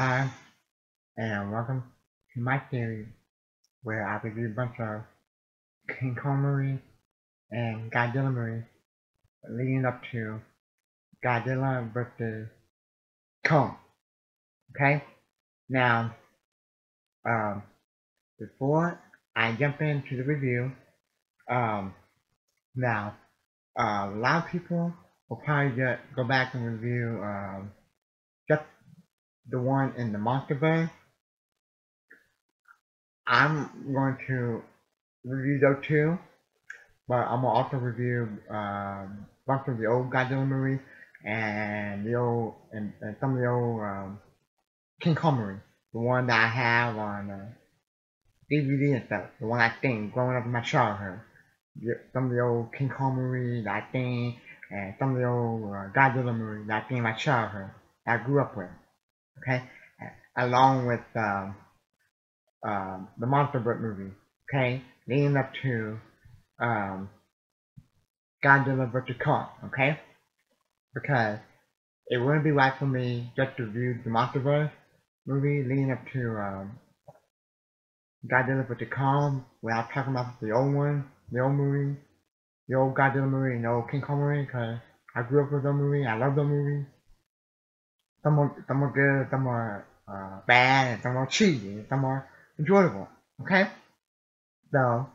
Hi, and welcome to my series where I review a bunch of King Kong movies and Godzilla movies leading up to Godzilla vs. Kong. Okay? Now, um, before I jump into the review, um, now, uh, a lot of people will probably just go back and review um, just the one in the MonsterVerse. I'm going to review those two, but I'm gonna also review um, bunch of the old Godzilla movies and the old and, and some of the old um, King Kong movies. The one that I have on uh, DVD and stuff. The one I think growing up in my childhood. Some of the old King Kong movies that I think, and some of the old uh, Godzilla movies that I think in my childhood that I grew up with okay, along with um, um, the Monster Book movie, okay, leading up to um, Godzilla vs. Kong, okay, because it wouldn't be right for me just to review the MonsterVerse movie leading up to um, Godzilla vs. Kong without talking about the old one, the old movie, the old Godzilla movie and the old King Kong movie because I grew up with the movie, I love the movie are some are good, some are uh, bad, some are cheesy, some are enjoyable. Okay, so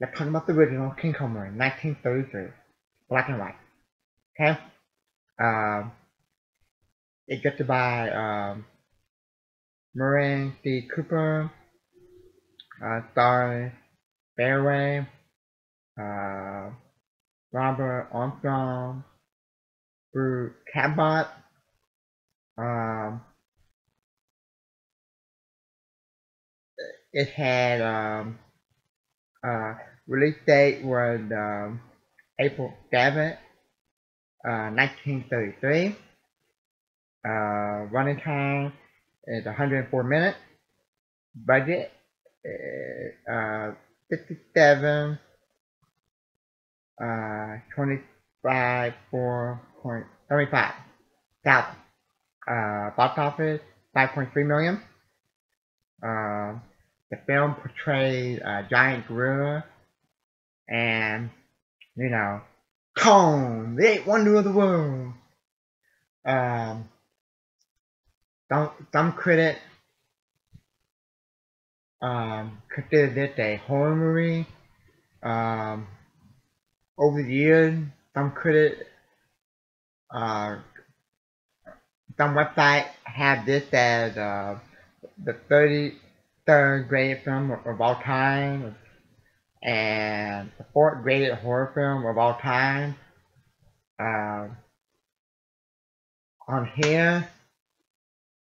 let's talk about the original King Kong movie, 1933, black and white. Okay, um, it's directed by um, C. Cooper, uh, Fay Wray, uh, Robert Armstrong, Bruce Cabot, um, it had um, uh, release date was um, April 7th, uh, 1933. Uh, running time is 104 minutes. Budget is uh, 57, uh, 25, 4.35 thousand uh, box office 5.3 million. Uh, the film portrayed a giant gorilla and, you know, Kong, the eighth wonder of the world. Um, some, some critics um, consider this a horror movie. Um, over the years, some critics uh, some websites have this as uh, the 33rd graded film of all time and the fourth graded horror film of all time. Uh, on here,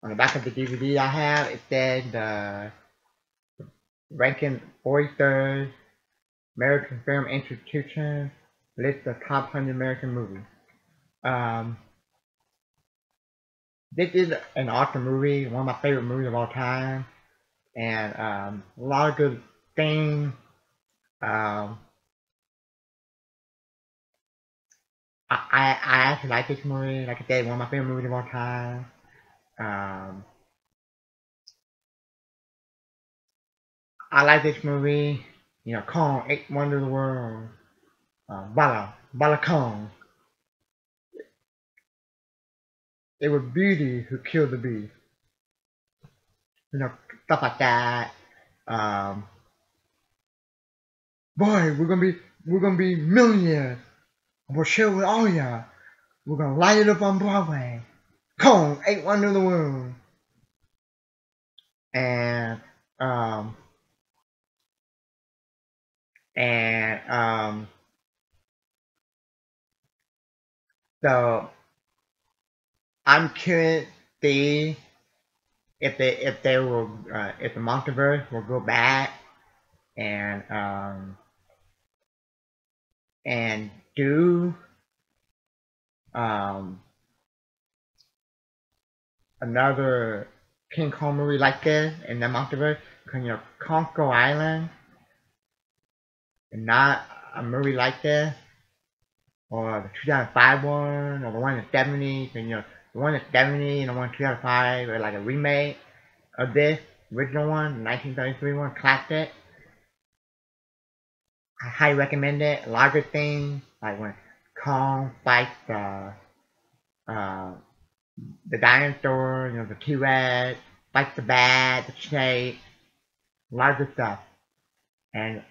on the back of the DVD I have, it says uh, ranking 43rd American Film Institution list of top 100 American movies. Um, this is an awesome movie, one of my favorite movies of all time, and um, a lot of good things. Um, I, I, I actually like this movie. Like I said, one of my favorite movies of all time. Um, I like this movie. You know, Kong, Eight Wonder of the World. Uh, Bala, Bala Kong. It was Beauty who killed the bee. You know, stuff like that. Um, boy, we're gonna be we're gonna be millionaires. We'll share with all ya. We're gonna light it up on Broadway. Kong, eight wonder of the world. And um and um so I'm curious see if they if they will uh, if the MonsterVerse will go back and um and do um another King Kong movie like this in the MonsterVerse. Because you know Kong Island and not a movie like this or the 2005 one or the one in the 70s and you know one that's 70 and the one 2005 or like a remake of this original one, 1933 one, classic. I highly recommend it. Larger things, like when Kong fights the, uh, the dinosaur, you know, the T-Rex, fights the bat, the snake, larger stuff. And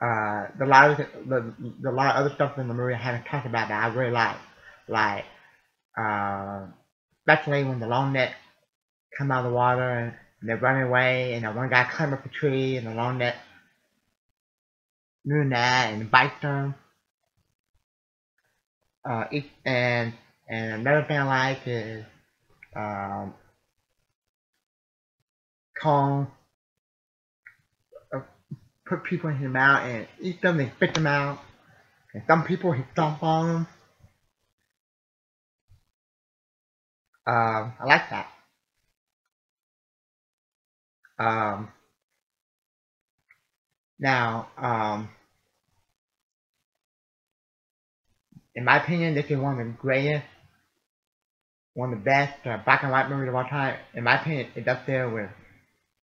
uh, the lot of the, the lot of other stuff in the movie I haven't talked about that I really like, like uh, especially when the long neck come out of the water and they're running away, and the one guy climbs up a tree, and the long neck doing that and bite them. Uh, each, and and another thing I like is um, Kong put people in his mouth and eat them and spit them out. And some people he stomp on them. Um, I like that. Um, now, um, in my opinion, this is one of the greatest, one of the best uh, black and white movies of all time. In my opinion, it's up there with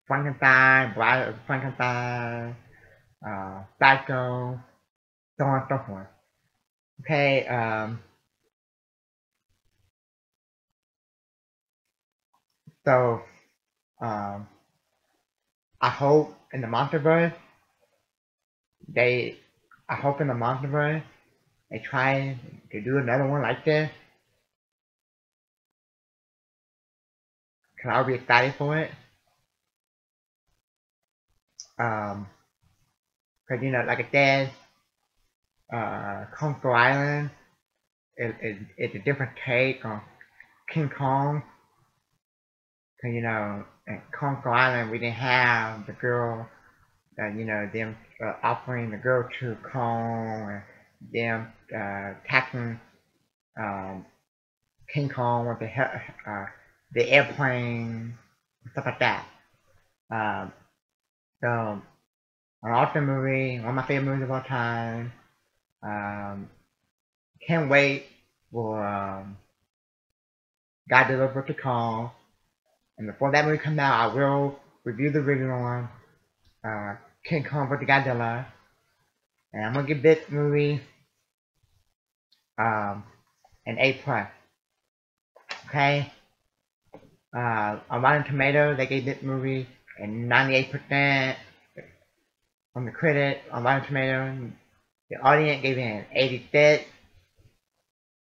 Frankenstein, Bride of Frankenstein, uh, Psycho, so on and so forth. Okay, um, so, um, I hope in the multiverse, they, I hope in the multiverse, they try to do another one like this. Cause I'll be excited for it. Um, cause you know, like I said, uh, Kong Skull Island is, is, is a different take on King Kong. Cause you know, at Kong Island we didn't have the girl, uh, you know, them uh, offering the girl to Kong, and them uh, attacking um, King Kong with the uh, the airplane, stuff like that. Um, so an awesome movie, one of my favorite movies of all time. Um, can't wait for um, Godzilla to Kong. And before that movie comes out, I will review the original one, uh, King Kong vs. Godzilla. And I'm gonna give this movie um, an A plus. Okay. Uh, on Rotten Tomatoes, they gave this movie a 98% from the critic on Rotten Tomatoes. The audience gave it an 86.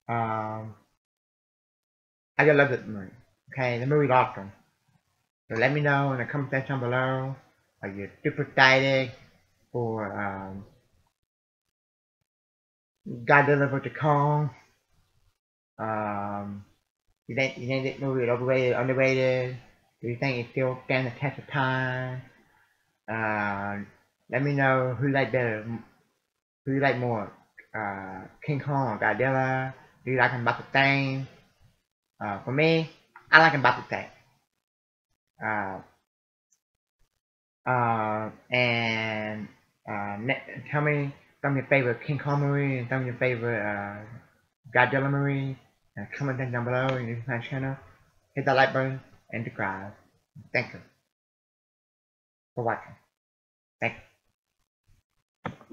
Um, I just love this movie. Okay, the movie's awesome. So let me know in the comment section below. Are you super excited for um, Godzilla vs Kong? Um, you think you think this movie is overrated, underrated? Do you think it still stands the test of time? Uh, let me know who you like better, who you like more, uh, King Kong or Godzilla? Do you like them about the same? Uh, for me, I like about the same. Uh, uh, and uh, tell me some of your favorite King Kong movie and some of your favorite uh, Godzilla movie. Uh, comment down below and if my channel, hit that like button and subscribe. Thank you for watching.